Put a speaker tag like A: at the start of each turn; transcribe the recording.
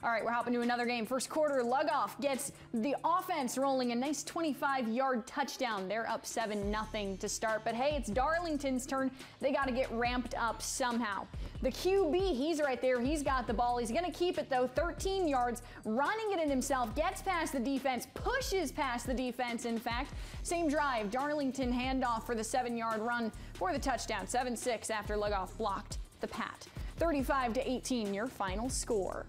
A: All right, we're hopping to another game. First quarter, Lugoff gets the offense rolling. A nice 25-yard touchdown. They're up 7 nothing to start. But hey, it's Darlington's turn. They got to get ramped up somehow. The QB, he's right there. He's got the ball. He's going to keep it, though. 13 yards, running it in himself, gets past the defense, pushes past the defense, in fact. Same drive, Darlington handoff for the seven-yard run for the touchdown. 7-6 after Lugoff blocked the Pat. 35 to 18, your final score.